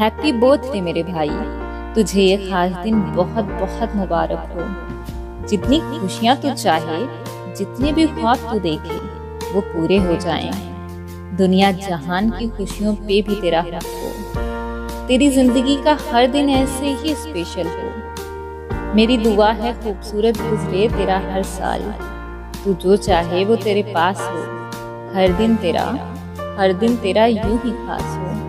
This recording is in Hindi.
हैप्पी बर्थडे मेरे भाई। तुझे ये खास दिन बहुत बहुत मुबारक हो। जितनी खुशियाँ तू चाहे, जितने भी ख्वाब तू देखे, वो पूरे हो जाएँ। दुनिया जहान की खुशियों पे भी तेरा हक हो। तेरी ज़िंदगी का हर दिन ऐसे ही स्पेशल हो। मेरी दुआ है खूबसूरत गुजरे तेरा हर साल। तू जो चाहे वो तेरे पास हो। हर दिन तेरा, हर दिन तेरा यूँ ही खास हो।